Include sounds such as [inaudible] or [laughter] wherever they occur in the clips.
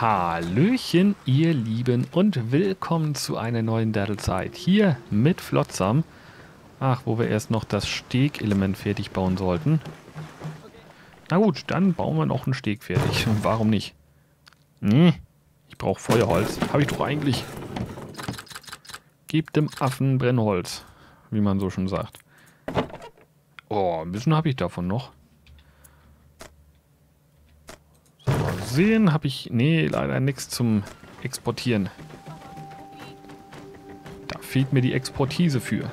Hallöchen, ihr Lieben, und willkommen zu einer neuen Dattelzeit. Hier mit Flotsam. Ach, wo wir erst noch das Stegelement fertig bauen sollten. Na gut, dann bauen wir noch einen Steg fertig. [laughs] Warum nicht? Hm, ich brauche Feuerholz. Habe ich doch eigentlich. Gebt dem Affen Brennholz, wie man so schon sagt. Oh, ein bisschen habe ich davon noch. So, mal sehen, habe ich... Nee, leider nichts zum Exportieren. Da fehlt mir die Exportise für.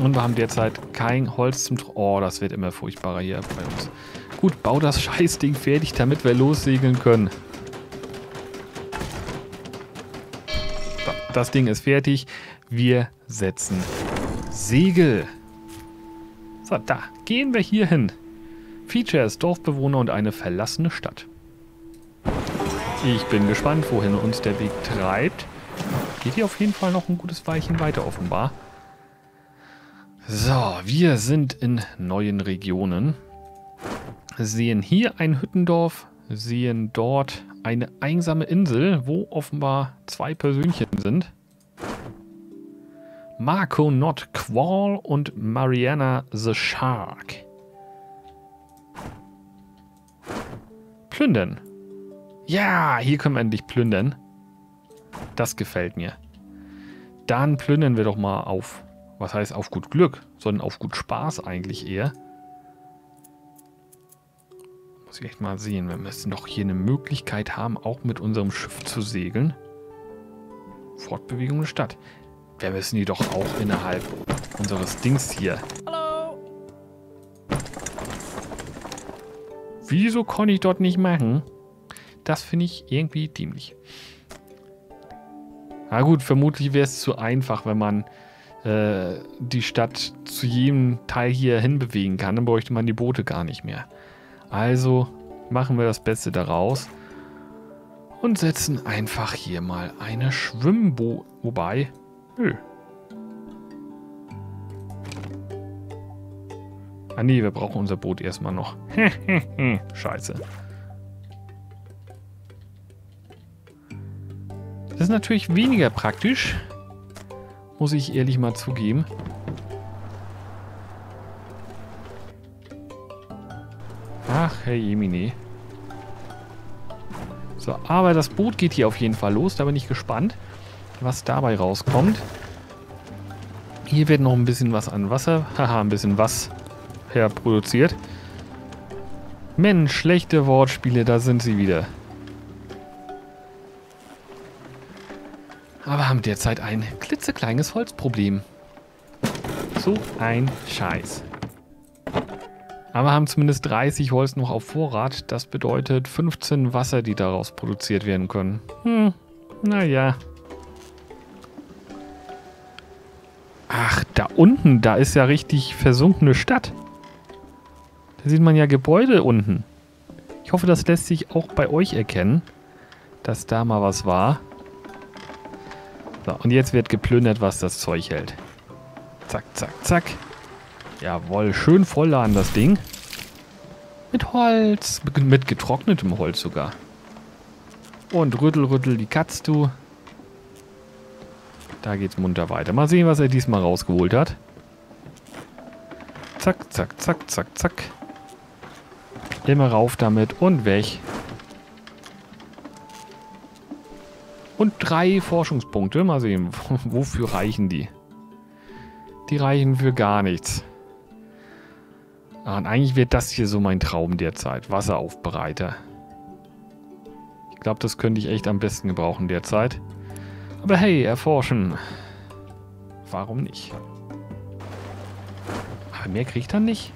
Und wir haben derzeit kein Holz zum... Tro oh, das wird immer furchtbarer hier bei uns. Gut, bau das [laughs] Scheißding fertig, damit wir lossegeln können. Das Ding ist fertig. Wir setzen Segel. So, da gehen wir hier hin. Features, Dorfbewohner und eine verlassene Stadt. Ich bin gespannt, wohin uns der Weg treibt. Geht hier auf jeden Fall noch ein gutes Weilchen weiter offenbar. So, wir sind in neuen Regionen. Sehen hier ein Hüttendorf, sehen dort eine einsame Insel, wo offenbar zwei Persönchen sind. Marco Not Quall und Mariana the Shark. Plündern. Ja, hier können wir endlich plündern. Das gefällt mir. Dann plündern wir doch mal auf was heißt auf gut Glück, sondern auf gut Spaß eigentlich eher. Muss ich echt mal sehen. Wir müssen doch hier eine Möglichkeit haben, auch mit unserem Schiff zu segeln. Fortbewegung der Stadt. Wir müssen die doch auch innerhalb unseres Dings hier. Hallo. Wieso konnte ich dort nicht machen? Das finde ich irgendwie dämlich. Na gut, vermutlich wäre es zu einfach, wenn man äh, die Stadt zu jedem Teil hier hinbewegen kann, dann bräuchte man die Boote gar nicht mehr. Also machen wir das Beste daraus und setzen einfach hier mal eine Schwimmboot. Wobei, nö. Ah nee, wir brauchen unser Boot erstmal noch. [laughs] Scheiße. Das ist natürlich weniger praktisch, muss ich ehrlich mal zugeben. Ach, Herr Jemine. So, aber das Boot geht hier auf jeden Fall los. Da bin ich gespannt, was dabei rauskommt. Hier wird noch ein bisschen was an Wasser, [laughs] haha, ein bisschen was herproduziert. Mensch, schlechte Wortspiele, da sind sie wieder. aber haben derzeit ein klitzekleines Holzproblem. So ein Scheiß. Aber haben zumindest 30 Holz noch auf Vorrat. Das bedeutet 15 Wasser, die daraus produziert werden können. Hm, naja. Ach, da unten, da ist ja richtig versunkene Stadt. Sieht man ja Gebäude unten. Ich hoffe, das lässt sich auch bei euch erkennen, dass da mal was war. So, und jetzt wird geplündert, was das Zeug hält. Zack, zack, zack. Jawohl, schön vollladen das Ding. Mit Holz. Mit getrocknetem Holz sogar. Und rüttel, rüttel die Katz, du. Da geht's munter weiter. Mal sehen, was er diesmal rausgeholt hat. Zack, zack, zack, zack, zack. Immer rauf damit und weg. Und drei Forschungspunkte. Mal sehen, [laughs] wofür reichen die? Die reichen für gar nichts. Ah, und eigentlich wird das hier so mein Traum derzeit. Wasseraufbereiter. Ich glaube, das könnte ich echt am besten gebrauchen derzeit. Aber hey, erforschen. Warum nicht? Aber mehr kriegt er nicht?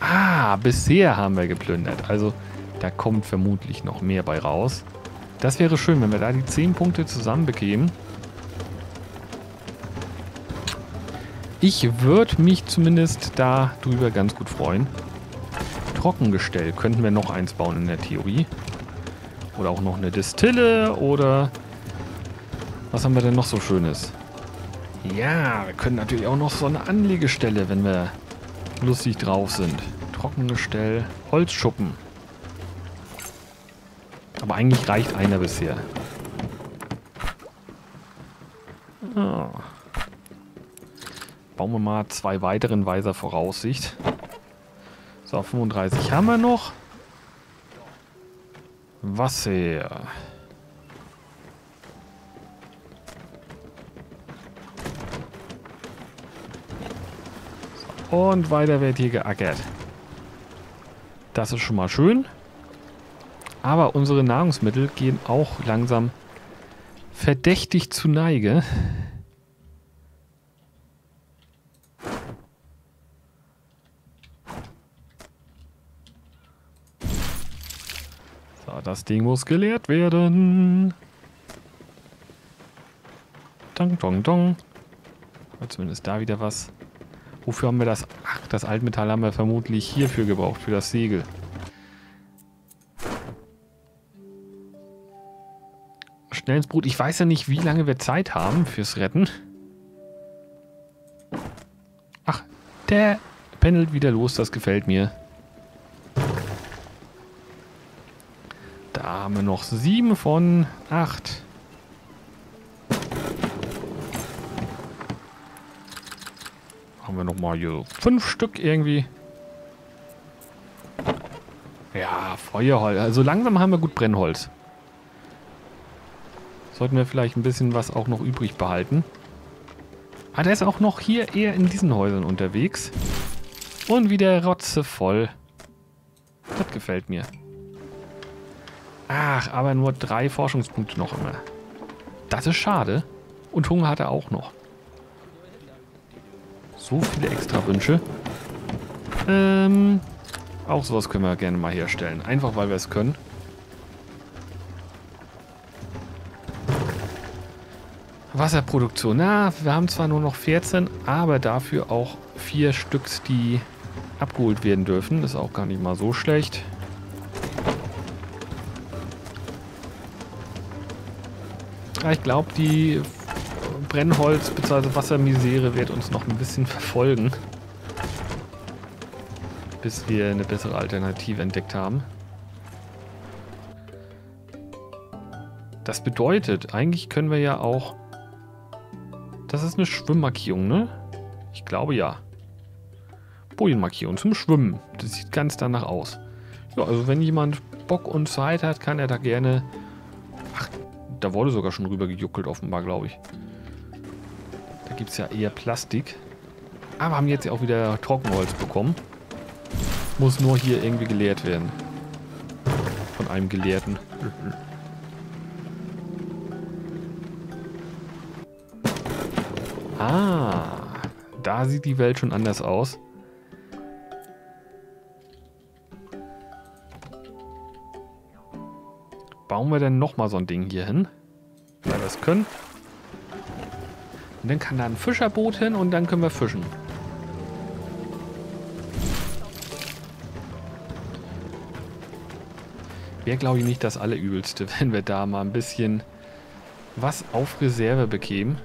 Ah, bisher haben wir geplündert. Also, da kommt vermutlich noch mehr bei raus. Das wäre schön, wenn wir da die 10 Punkte zusammen bekämen. Ich würde mich zumindest da drüber ganz gut freuen. Trockengestell könnten wir noch eins bauen in der Theorie. Oder auch noch eine Distille oder... Was haben wir denn noch so Schönes? Ja, wir können natürlich auch noch so eine Anlegestelle, wenn wir lustig drauf sind. Trockengestell, Holzschuppen. Aber eigentlich reicht einer bisher. Oh. Bauen wir mal zwei weiteren weiser Voraussicht. So, 35 haben wir noch. Wasser. Und weiter wird hier geackert. Das ist schon mal schön. Aber unsere Nahrungsmittel gehen auch langsam verdächtig zu Neige. So, das Ding muss geleert werden. Dong, dong, dong. Zumindest da wieder was. Wofür haben wir das? Ach, das Altmetall haben wir vermutlich hierfür gebraucht, für das Segel. Schnell ins Brut. Ich weiß ja nicht, wie lange wir Zeit haben fürs Retten. Ach, der pendelt wieder los, das gefällt mir. Da haben wir noch sieben von acht. Haben wir nochmal hier fünf Stück irgendwie. Ja, Feuerholz. Also langsam haben wir gut Brennholz. Sollten wir vielleicht ein bisschen was auch noch übrig behalten. Ah, der ist auch noch hier eher in diesen Häusern unterwegs. Und wieder rotzevoll. Das gefällt mir. Ach, aber nur drei Forschungspunkte noch immer. Das ist schade. Und Hunger hat er auch noch. So viele extra Wünsche. Ähm, auch sowas können wir gerne mal herstellen. Einfach, weil wir es können. Wasserproduktion. Na, wir haben zwar nur noch 14, aber dafür auch vier Stück, die abgeholt werden dürfen. Ist auch gar nicht mal so schlecht. ich glaube, die Brennholz- bzw. Wassermisere wird uns noch ein bisschen verfolgen. Bis wir eine bessere Alternative entdeckt haben. Das bedeutet, eigentlich können wir ja auch das ist eine Schwimmmarkierung, ne? Ich glaube ja. Bojenmarkierung zum Schwimmen. Das sieht ganz danach aus. Ja, also wenn jemand Bock und Zeit hat, kann er da gerne... Ach, da wurde sogar schon rüber gejuckelt offenbar, glaube ich. Gibt es ja eher Plastik. Aber haben jetzt ja auch wieder Trockenholz bekommen. Muss nur hier irgendwie geleert werden. Von einem Gelehrten. Ah, da sieht die Welt schon anders aus. Bauen wir denn nochmal so ein Ding hier hin? Weil wir es können. Und dann kann da ein Fischerboot hin und dann können wir fischen. Wäre, glaube ich, nicht das Allerübelste, [laughs] wenn wir da mal ein bisschen was auf Reserve bekämen.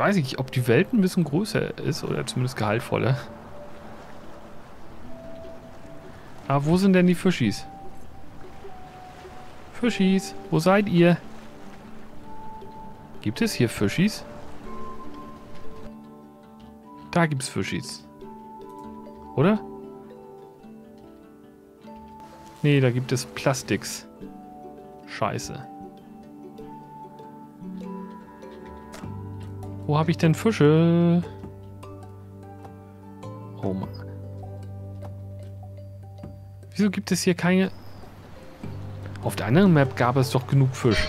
weiß nicht, ob die Welt ein bisschen größer ist oder zumindest gehaltvoller. Aber wo sind denn die Fischis? Fischis, wo seid ihr? Gibt es hier Fischis? Da gibt es Fischis. Oder? Nee, da gibt es Plastiks. Scheiße. Wo habe ich denn Fische? Oh Mann. Wieso gibt es hier keine... Auf der anderen Map gab es doch genug Fisch.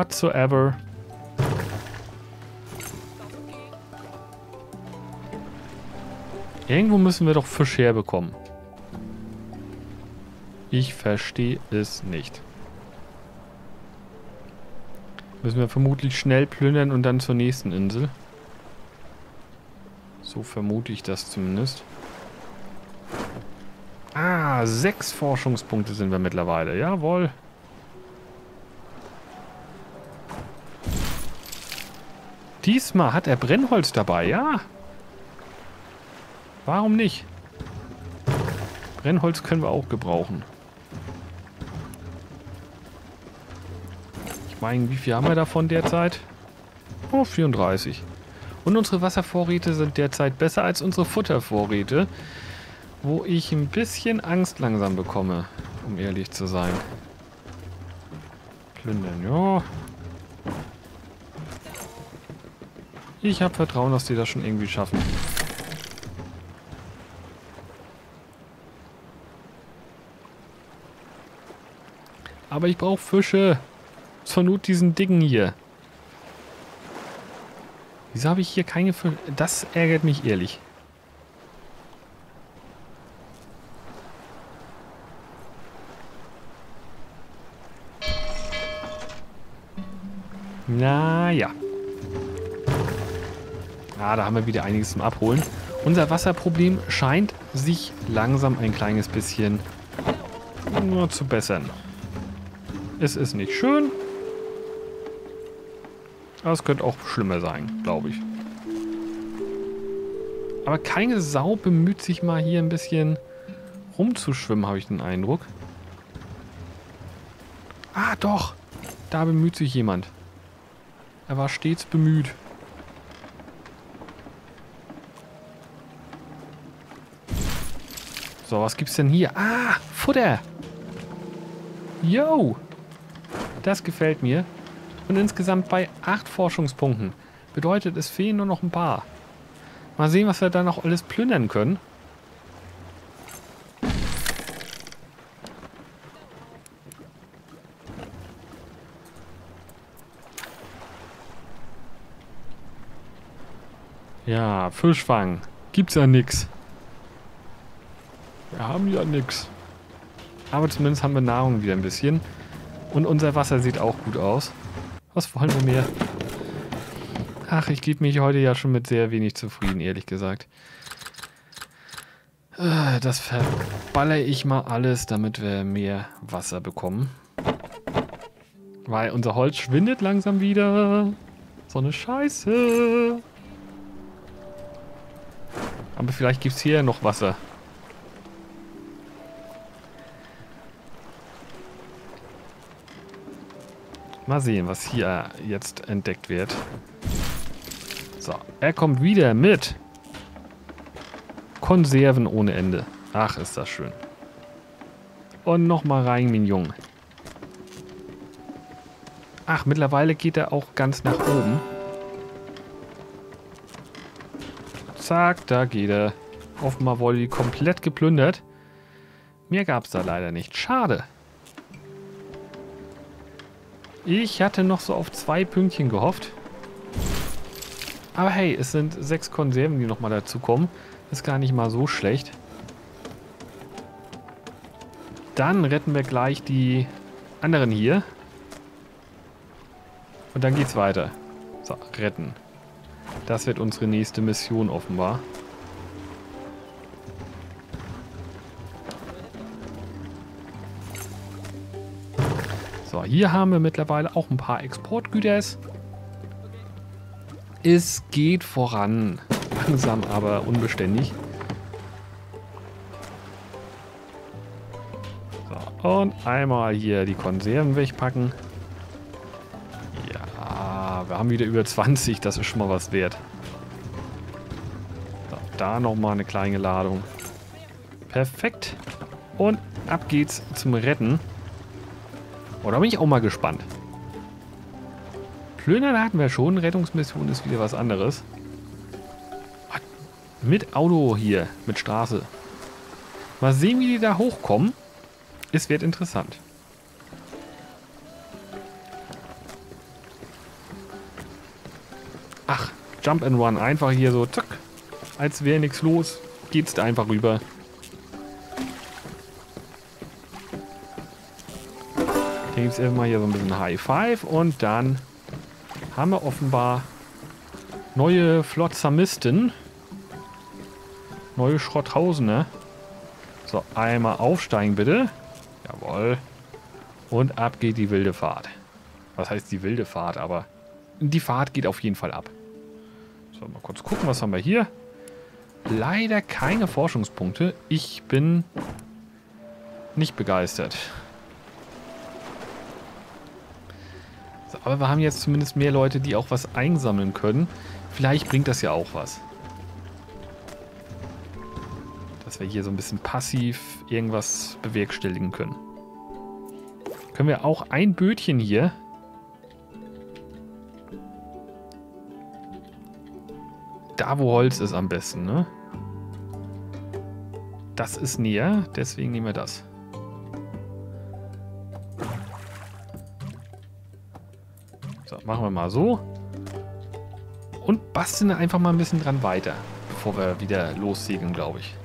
Whatsoever. Irgendwo müssen wir doch Fisch herbekommen. Ich verstehe es nicht. Müssen wir vermutlich schnell plündern und dann zur nächsten Insel. So vermute ich das zumindest. Ah, sechs Forschungspunkte sind wir mittlerweile. Jawohl. Diesmal hat er Brennholz dabei, ja. Warum nicht? Brennholz können wir auch gebrauchen. Ich meine, wie viel haben wir davon derzeit? Oh, 34. Und unsere Wasservorräte sind derzeit besser als unsere Futtervorräte. Wo ich ein bisschen Angst langsam bekomme, um ehrlich zu sein. Plündern, ja. Ich habe Vertrauen, dass die das schon irgendwie schaffen. Aber ich brauche Fische. Zur Not diesen Dingen hier. Wieso habe ich hier keine Fische? Das ärgert mich ehrlich. Naja. Ah, da haben wir wieder einiges zum Abholen. Unser Wasserproblem scheint sich langsam ein kleines bisschen nur zu bessern. Es ist nicht schön. Aber es könnte auch schlimmer sein, glaube ich. Aber keine Sau bemüht sich mal hier ein bisschen rumzuschwimmen, habe ich den Eindruck. Ah, doch. Da bemüht sich jemand. Er war stets bemüht. So, was gibt's denn hier? Ah, Futter. Yo. Das gefällt mir. Und insgesamt bei 8 Forschungspunkten. Bedeutet, es fehlen nur noch ein paar. Mal sehen, was wir da noch alles plündern können. Ja, Fischfang. Gibt's ja nix. Haben ja nix. Aber zumindest haben wir Nahrung wieder ein bisschen. Und unser Wasser sieht auch gut aus. Was wollen wir mehr? Ach, ich gebe mich heute ja schon mit sehr wenig zufrieden, ehrlich gesagt. Äh, das verballer ich mal alles, damit wir mehr Wasser bekommen. Weil unser Holz schwindet langsam wieder. So eine Scheiße. Aber vielleicht gibt es hier noch Wasser. Mal sehen, was hier jetzt entdeckt wird. So, er kommt wieder mit Konserven ohne Ende. Ach, ist das schön. Und nochmal rein, Mignon. Ach, mittlerweile geht er auch ganz nach oben. Zack, da geht er. Offenbar wurde die komplett geplündert. Mehr gab es da leider nicht. Schade. Ich hatte noch so auf zwei Pünktchen gehofft. Aber hey, es sind sechs Konserven, die nochmal dazukommen. Ist gar nicht mal so schlecht. Dann retten wir gleich die anderen hier. Und dann geht's weiter. So, retten. Das wird unsere nächste Mission offenbar. Hier haben wir mittlerweile auch ein paar Exportgüters. Es geht voran. Langsam, aber unbeständig. So, und einmal hier die Konserven wegpacken. Ja, wir haben wieder über 20. Das ist schon mal was wert. So, da nochmal eine kleine Ladung. Perfekt. Und ab geht's zum Retten. Oh, da bin ich auch mal gespannt. Plündern hatten wir schon. Rettungsmission ist wieder was anderes. Mit Auto hier, mit Straße. Mal sehen, wie die da hochkommen. Es wird interessant. Ach, Jump and Run. Einfach hier so, zack. Als wäre nichts los. Geht's da einfach rüber. Gibt es erstmal hier so ein bisschen High Five und dann haben wir offenbar neue Flotzamisten. Neue Schrotthausener. So, einmal aufsteigen bitte. Jawohl. Und ab geht die wilde Fahrt. Was heißt die wilde Fahrt, aber die Fahrt geht auf jeden Fall ab. So, mal kurz gucken, was haben wir hier? Leider keine Forschungspunkte. Ich bin nicht begeistert. Aber wir haben jetzt zumindest mehr Leute, die auch was einsammeln können. Vielleicht bringt das ja auch was. Dass wir hier so ein bisschen passiv irgendwas bewerkstelligen können. Können wir auch ein Bötchen hier da, wo Holz ist am besten, ne? Das ist näher, deswegen nehmen wir das. Machen wir mal so. Und basteln einfach mal ein bisschen dran weiter, bevor wir wieder lossegeln, glaube ich.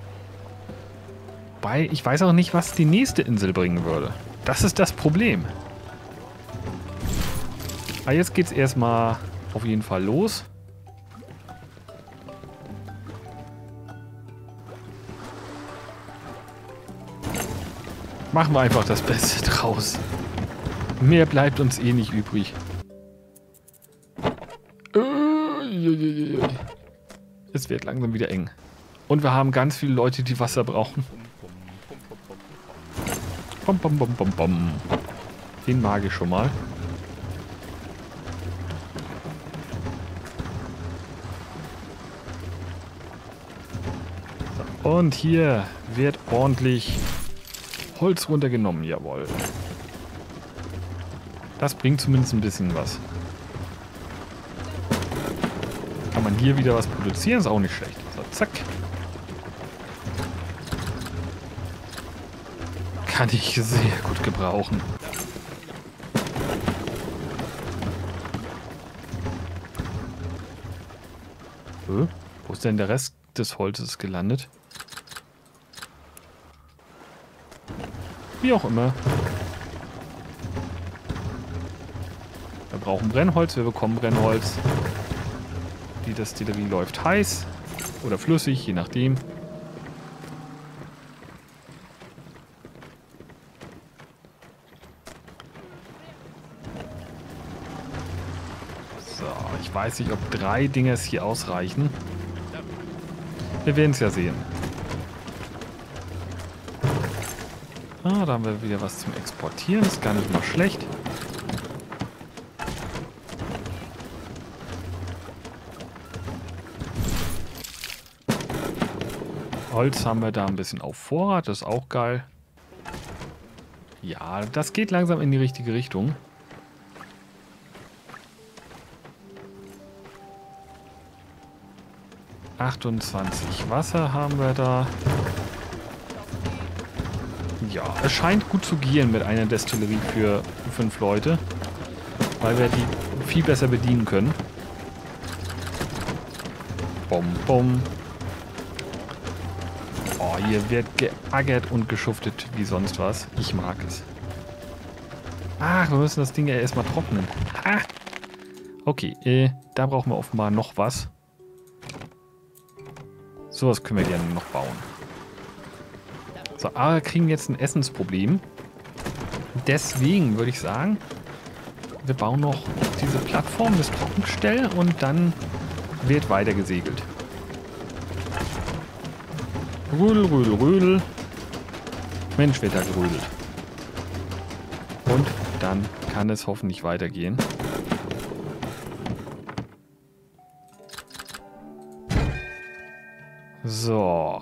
Wobei, ich weiß auch nicht, was die nächste Insel bringen würde. Das ist das Problem. Aber jetzt geht es erstmal auf jeden Fall los. Machen wir einfach das Beste draus. Mehr bleibt uns eh nicht übrig. Es wird langsam wieder eng. Und wir haben ganz viele Leute, die Wasser brauchen. Bom, bom, bom, bom, bom. Den mag ich schon mal. Und hier wird ordentlich Holz runtergenommen, jawohl. Das bringt zumindest ein bisschen was. Kann man hier wieder was produzieren, ist auch nicht schlecht. So, zack. Kann ich sehr gut gebrauchen. Wo ist denn der Rest des Holzes gelandet? Wie auch immer. Wir brauchen Brennholz, wir bekommen Brennholz. Die Destillerie läuft heiß oder flüssig, je nachdem. So, ich weiß nicht, ob drei Dinge es hier ausreichen. Wir werden es ja sehen. Ah, da haben wir wieder was zum Exportieren. Ist gar nicht mal schlecht. Holz haben wir da ein bisschen auf Vorrat. Das ist auch geil. Ja, das geht langsam in die richtige Richtung. Achtundzwanzig Wasser haben wir da. Ja, es scheint gut zu gehen mit einer Destillerie für fünf Leute. Weil wir die viel besser bedienen können. Bom, bom. Oh, hier wird geaggert und geschuftet wie sonst was. Ich mag es. Ach, wir müssen das Ding ja erstmal trocknen. Ah. Okay, äh, da brauchen wir offenbar noch was. Sowas können wir gerne noch bauen. So, aber wir kriegen jetzt ein Essensproblem. Deswegen würde ich sagen, wir bauen noch diese Plattform, das Trockengestell und dann wird weiter gesegelt. Rödel, rödel, rödel. Mensch, wird da gerödelt. Und dann kann es hoffentlich weitergehen. So.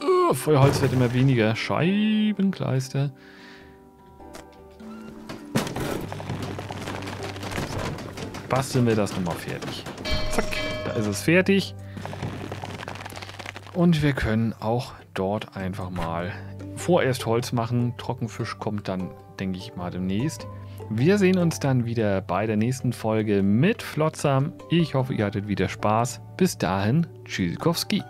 Oh, Feuerholz wird immer weniger. Scheibenkleister. Basteln wir das nochmal fertig. Zack, da ist es fertig. Und wir können auch dort einfach mal vorerst Holz machen. Trockenfisch kommt dann, denke ich mal, demnächst. Wir sehen uns dann wieder bei der nächsten Folge mit Flotsam. Ich hoffe, ihr hattet wieder Spaß. Bis dahin, Tschüssikowski.